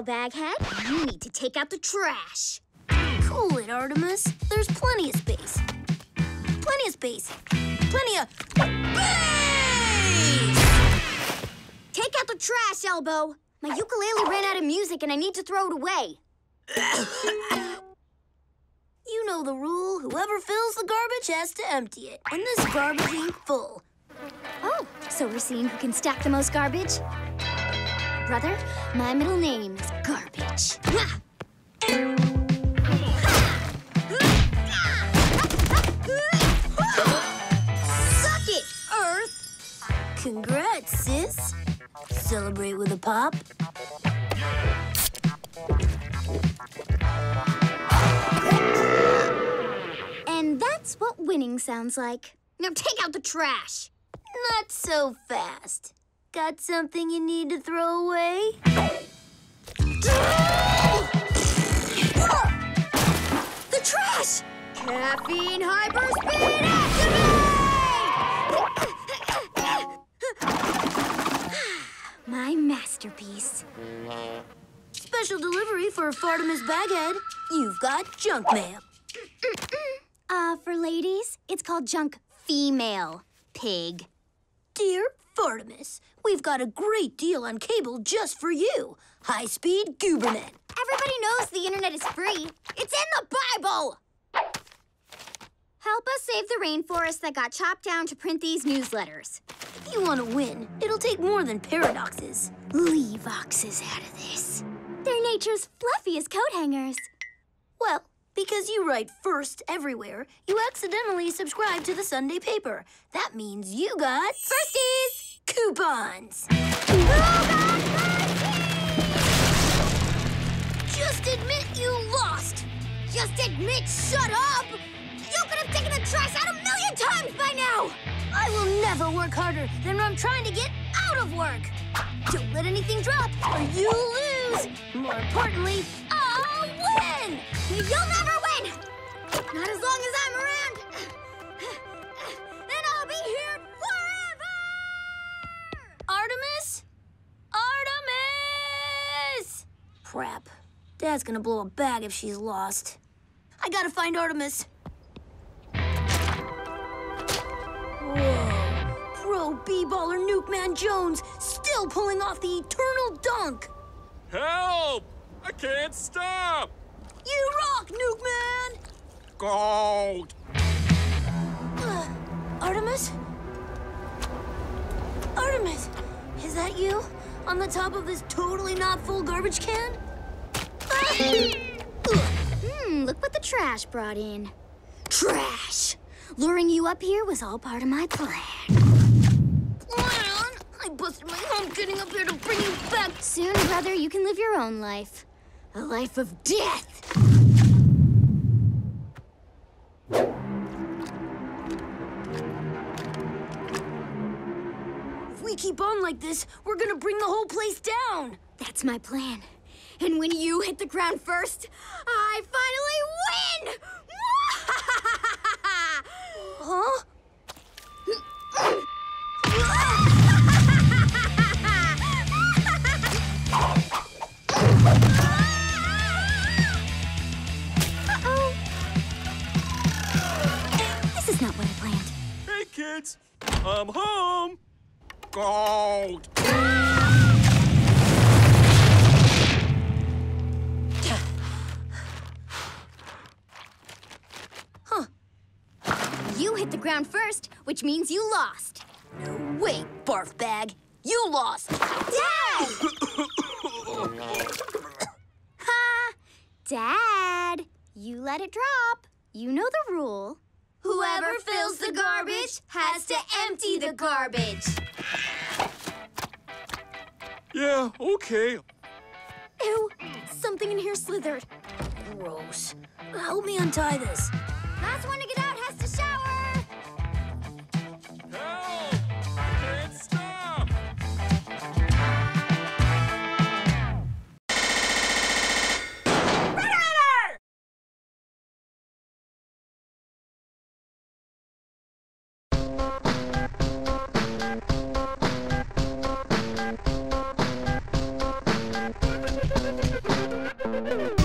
Baghead. You need to take out the trash. Cool it, Artemis. There's plenty of space. Plenty of space. Plenty of space! Take out the trash, Elbow. My ukulele ran out of music and I need to throw it away. You know the rule. Whoever fills the garbage has to empty it. And this garbage ain't full. Oh, so we're seeing who can stack the most garbage? Brother, my middle name is Garbage. Suck it, Earth! Congrats, sis. Celebrate with a pop. And that's what winning sounds like. Now take out the trash. Not so fast. Got something you need to throw away? The trash! Caffeine hyperspeed activate! My masterpiece. Special delivery for Fartimus Baghead. You've got junk mail. Uh, for ladies, it's called junk female pig. Dear Fartimus, we've got a great deal on cable just for you. High-speed Goobernet. Everybody knows the internet is free. It's in the Bible! Help us save the rainforest that got chopped down to print these newsletters. If you want to win, it'll take more than paradoxes. Leave oxes out of this. They're nature's fluffiest coat hangers. Well, because you write first everywhere, you accidentally subscribe to the Sunday paper. That means you got Firsties! Coupons. Just admit you lost. Just admit, shut up! You could have taken the trash out a million times by now! I will never work harder than when I'm trying to get out of work. Don't let anything drop or you lose. More importantly, I'll win. You'll never win! Not as long as I'm around! Crap. Dad's gonna blow a bag if she's lost. I gotta find Artemis. Whoa. Pro B-baller Nuke Man Jones still pulling off the eternal dunk. Help! I can't stop! You rock, Nuke Man! Gold! Uh, Artemis? Artemis, is that you? On the top of this totally not full garbage can? Hmm, look what the trash brought in. Trash! Luring you up here was all part of my plan. Plan? I busted my hump getting up here to bring you back. Soon, brother, you can live your own life. A life of death! Keep on like this, we're gonna bring the whole place down. That's my plan. And when you hit the ground first, I finally win! Huh? This is not what I planned. Hey, kids! I'm home! Gold! You hit the ground first, which means you lost. No way, barf bag. You lost. Dad! ha! Dad, you let it drop. You know the rule. Whoever fills the garbage has to empty the garbage. Yeah, okay. Ew, something in here slithered. Gross. Help me untie this. Last one to get out has Woohoo!